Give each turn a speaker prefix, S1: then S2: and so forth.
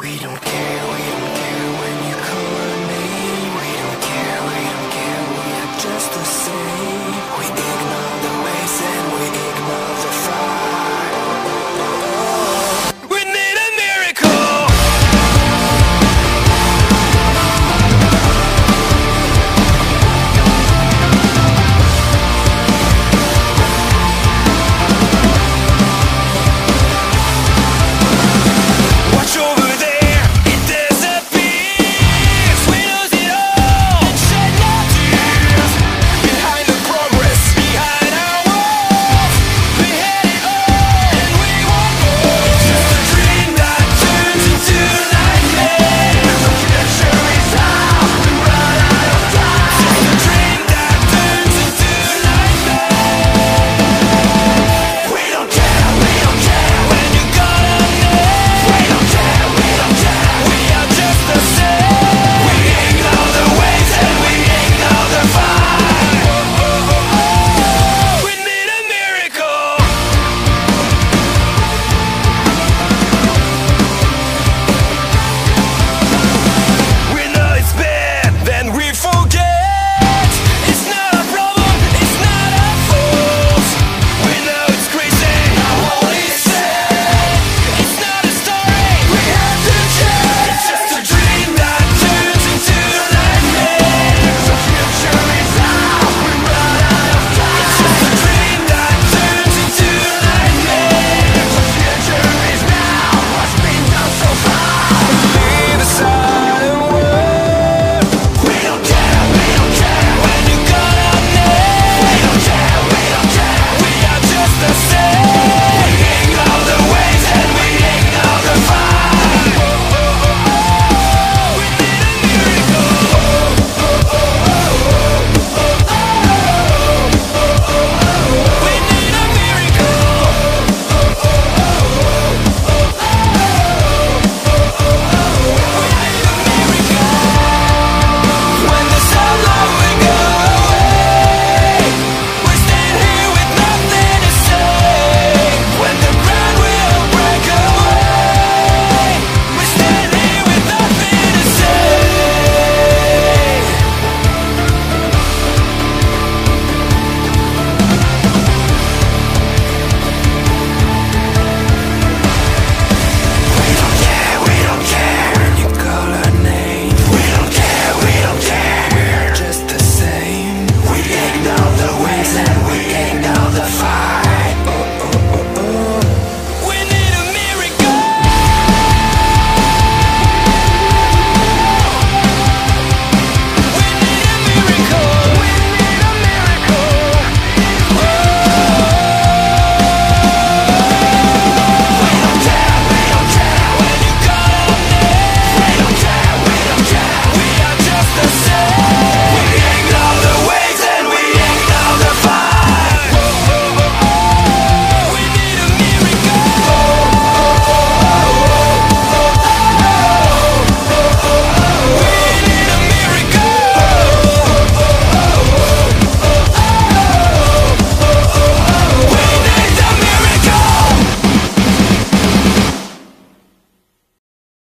S1: We don't care, we don't care when you call our name. We don't care, we don't care, we are just the same.